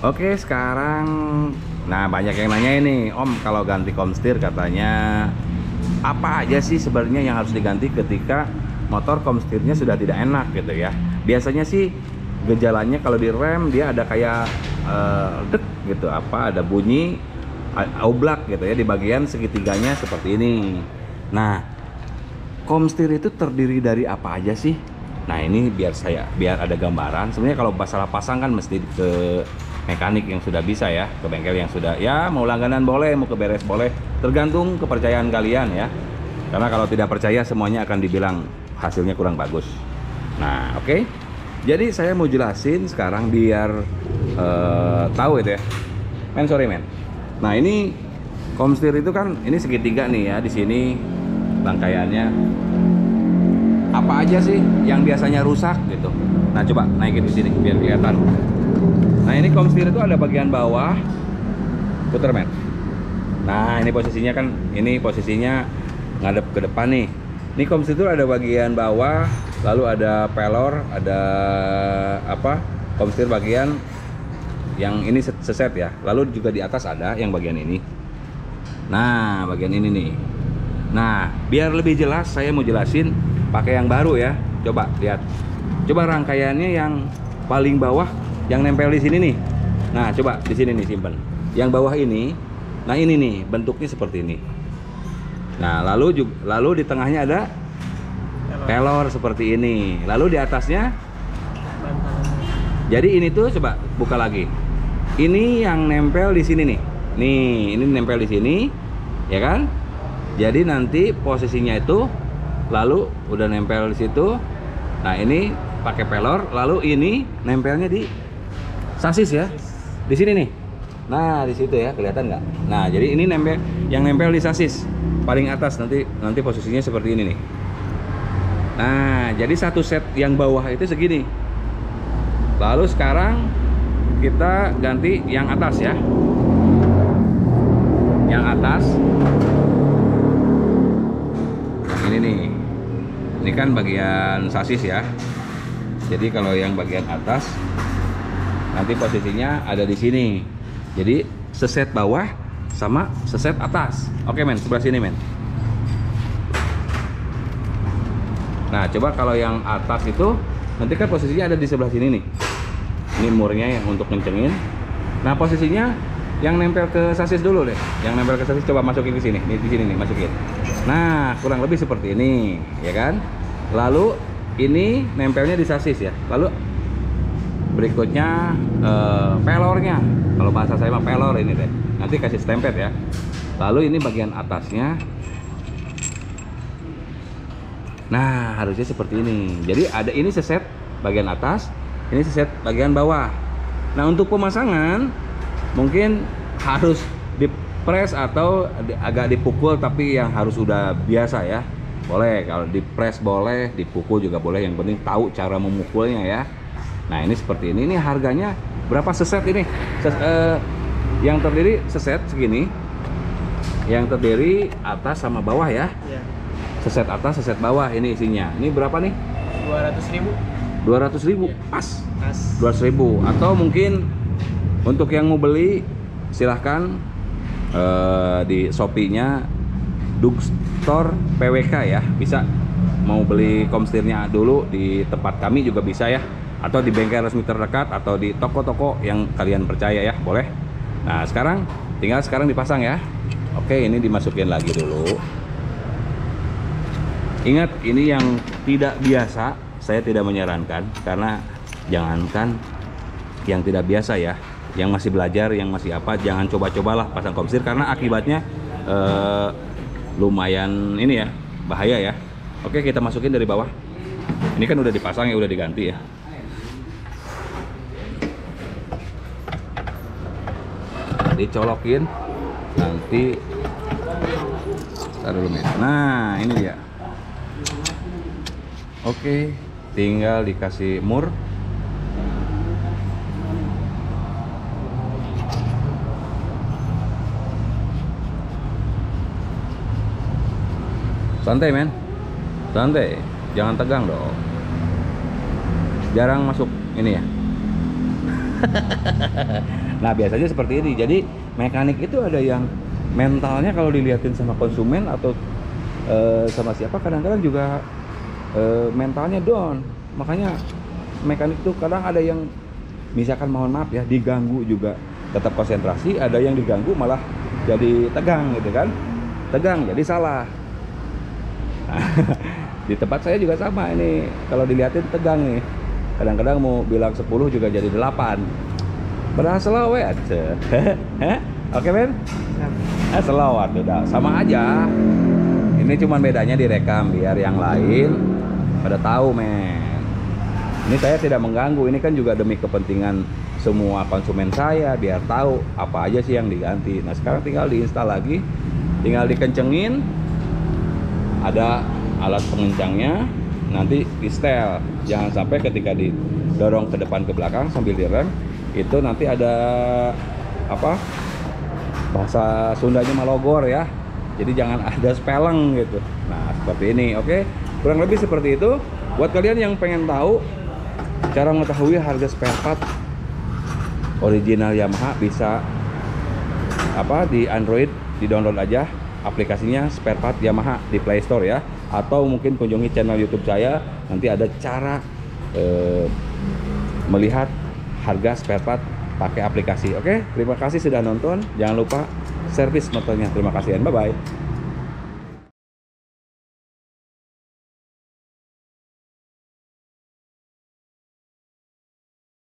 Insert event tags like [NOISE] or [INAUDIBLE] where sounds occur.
Oke, sekarang nah banyak yang nanya ini, Om, kalau ganti komstir katanya apa aja sih sebenarnya yang harus diganti ketika motor komstirnya sudah tidak enak gitu ya. Biasanya sih gejalanya kalau di rem dia ada kayak dek gitu apa ada bunyi oblak gitu ya di bagian segitiganya seperti ini. Nah, komstir itu terdiri dari apa aja sih? Nah ini biar saya biar ada gambaran. Sebenarnya kalau masalah pasang kan mesti ke mekanik yang sudah bisa ya, ke bengkel yang sudah ya mau langganan boleh, mau ke beres boleh, tergantung kepercayaan kalian ya. Karena kalau tidak percaya semuanya akan dibilang hasilnya kurang bagus. Nah oke, jadi saya mau jelasin sekarang biar eh, tahu itu ya. Men sorry men. Nah ini komstir itu kan ini segitiga nih ya di sini rangkaiannya apa aja sih yang biasanya rusak gitu. Nah coba naikin di sini biar kelihatan. Nah ini komstir itu ada bagian bawah, puter men. Nah ini posisinya kan, ini posisinya ngadep ke depan nih. Ini komstir itu ada bagian bawah, lalu ada pelor, ada apa? Komstir bagian yang ini set- seset ya. Lalu juga di atas ada yang bagian ini. Nah bagian ini nih. Nah, biar lebih jelas saya mau jelasin pakai yang baru ya. Coba lihat. Coba rangkaiannya yang paling bawah yang nempel di sini nih. Nah, coba di sini nih simpen. Yang bawah ini, nah ini nih bentuknya seperti ini. Nah, lalu juga, lalu di tengahnya ada pelor seperti ini. Lalu di atasnya jadi ini tuh coba buka lagi. Ini yang nempel di sini nih. Nih, ini nempel di sini, ya kan? Jadi nanti posisinya itu lalu udah nempel di situ. Nah, ini pakai pelor, lalu ini nempelnya di sasis ya. Di sini nih. Nah, di situ ya, kelihatan nggak? Nah, jadi ini nempel yang nempel di sasis paling atas nanti nanti posisinya seperti ini nih. Nah, jadi satu set yang bawah itu segini. Lalu sekarang kita ganti yang atas ya. Yang atas. Ini nih. Ini kan bagian sasis ya. Jadi kalau yang bagian atas nanti posisinya ada di sini. Jadi seset bawah sama seset atas. Oke men, sebelah sini men. Nah, coba kalau yang atas itu nanti kan posisinya ada di sebelah sini nih. Ini murnya yang untuk kencengin. Nah, posisinya yang nempel ke sasis dulu deh. Yang nempel ke sasis coba masukin ke sini. Nih di sini nih, masukin. Nah, kurang lebih seperti ini, ya kan? Lalu ini nempelnya di sasis ya. Lalu berikutnya eh, pelornya. Kalau bahasa saya mah pelor ini deh. Nanti kasih stempet ya. Lalu ini bagian atasnya Nah, harusnya seperti ini. Jadi ada ini seset bagian atas, ini seset bagian bawah. Nah, untuk pemasangan mungkin harus dipres atau agak dipukul tapi yang harus udah biasa ya. Boleh kalau dipres boleh, dipukul juga boleh. Yang penting tahu cara memukulnya ya. Nah, ini seperti ini. Ini harganya berapa seset ini? Ses- eh, yang terdiri seset segini. Yang terdiri atas sama bawah ya Ya, seset atas, seset bawah ini isinya. Ini berapa nih? 200 ribu 200 ribu Iya. pas pas 200 ribu atau mungkin untuk yang mau beli silahkan eh, di Shopee-nya Store PWK ya bisa mau beli komstirnya dulu di tempat kami juga bisa ya atau di bengkel resmi terdekat atau di toko-toko yang kalian percaya ya boleh nah sekarang tinggal sekarang dipasang ya oke ini dimasukin lagi dulu Ingat ini yang tidak biasa saya tidak menyarankan karena jangankan yang tidak biasa ya, yang masih belajar, yang masih apa, jangan coba-cobalah pasang komstir karena akibatnya eh, lumayan ini ya bahaya ya. Oke kita masukin dari bawah. Ini kan udah dipasang ya udah diganti ya. Dicolokin nanti Taruh dulu men. Nah ini dia. Oke, tinggal dikasih mur. Santai men, santai, jangan tegang dong. Jarang masuk ini ya. [LAUGHS] nah biasanya seperti ini. Jadi mekanik itu ada yang mentalnya kalau dilihatin sama konsumen atau eh, sama siapa kadang-kadang juga eh, mentalnya down. Makanya mekanik itu kadang ada yang misalkan mohon maaf ya diganggu juga. Tetap konsentrasi ada yang diganggu malah jadi tegang gitu kan. Tegang jadi salah. [LAUGHS] Di tempat saya juga sama ini. Kalau dilihatin tegang nih. Kadang-kadang mau bilang 10 juga jadi 8 padahal selawat [LAUGHS] oke men eh selawat udah. Sama aja. Ini cuman bedanya direkam biar yang lain pada tahu men. Ini saya tidak mengganggu. Ini kan juga demi kepentingan semua konsumen saya biar tahu apa aja sih yang diganti. Nah sekarang tinggal diinstal lagi. Tinggal dikencengin. Ada alat pengencangnya. Nanti di setel. Jangan sampai ketika didorong ke depan ke belakang sambil direm itu nanti ada apa bahasa Sundanya malogor ya. Jadi jangan ada spelling gitu. Nah seperti ini oke? Kurang lebih seperti itu. Buat kalian yang pengen tahu cara mengetahui harga spare part original Yamaha bisa apa di Android di download aja aplikasinya spare part Yamaha di Play Store ya. Atau mungkin kunjungi channel YouTube saya. Nanti ada cara eh, melihat harga spare part pakai aplikasi. Oke terima kasih sudah nonton. Jangan lupa servis motornya. Terima kasih dan bye bye